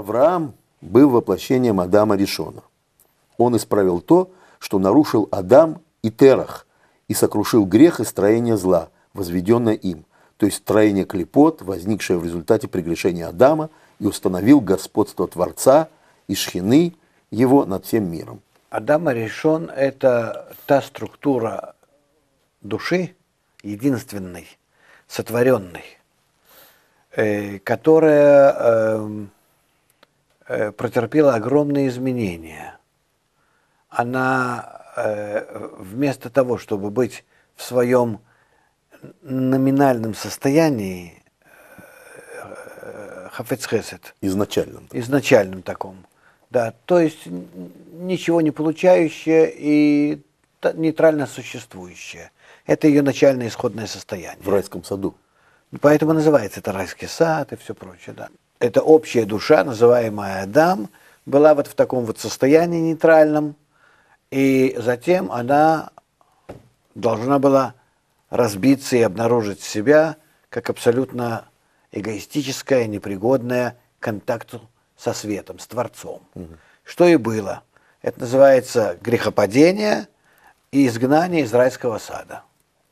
Авраам был воплощением Адама Ришона. Он исправил то, что нарушил Адам и Терах, и сокрушил грех и строение зла, возведенное им, то есть строение клепот, возникшее в результате прегрешения Адама, и установил господство Творца и шхины его над всем миром. Адам решен – это та структура души, единственной, сотворенной, э, которая эм, претерпела огромные изменения. Она э, вместо того, чтобы быть в своем номинальном состоянии, хафецхесет. Изначальном. Изначальном таком. Да, то есть ничего не получающее и нейтрально существующее. Это ее начальное исходное состояние. В райском саду. Поэтому называется это райский сад и все прочее. Да. Это общая душа, называемая Адам, была вот в таком вот состоянии нейтральном, и затем она должна была разбиться и обнаружить себя как абсолютно эгоистическая, непригодная к контакту со светом, с Творцом. Угу. Что и было. Это называется грехопадение и изгнание из райского сада.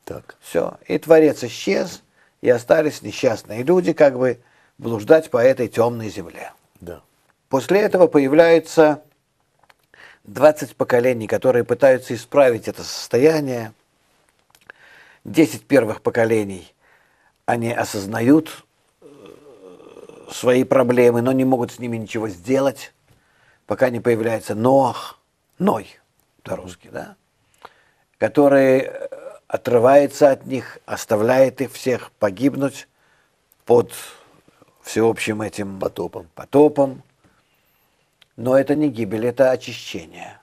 Так. Все. И Творец исчез, и остались несчастные люди, как бы блуждать по этой темной земле. Да. После этого появляются 20 поколений, которые пытаются исправить это состояние. 10 первых поколений, они осознают э, свои проблемы, но не могут с ними ничего сделать, пока не появляется Ноах, Ной, по-русски, да, который э, отрывается от них, оставляет их всех погибнуть под всеобщим этим потопом. потопом. Но это не гибель, это очищение.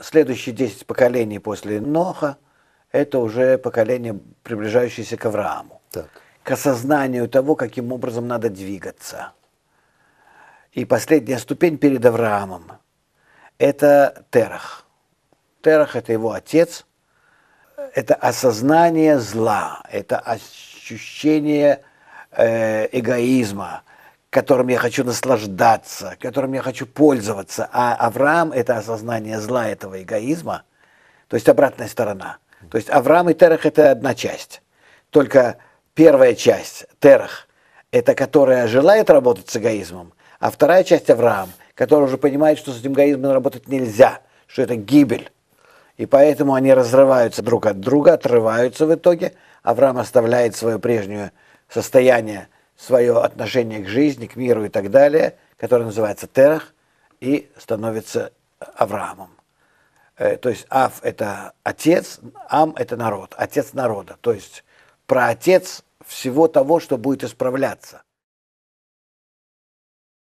Следующие 10 поколений после Ноха – это уже поколение, приближающееся к Аврааму. Так. К осознанию того, каким образом надо двигаться. И последняя ступень перед Авраамом – это Терах. Терах – это его отец – это осознание зла, это ощущение э, эгоизма, которым я хочу наслаждаться, которым я хочу пользоваться. А Авраам – это осознание зла этого эгоизма, то есть обратная сторона. То есть Авраам и Терах – это одна часть. Только первая часть, Терах, это которая желает работать с эгоизмом, а вторая часть Авраам, которая уже понимает, что с этим эгоизмом работать нельзя, что это гибель. И поэтому они разрываются друг от друга, отрываются в итоге. Авраам оставляет свое прежнее состояние, свое отношение к жизни, к миру и так далее, которое называется Терах, и становится Авраамом. Э, то есть Ав – это отец, Ам – это народ, отец народа. То есть про отец всего того, что будет исправляться.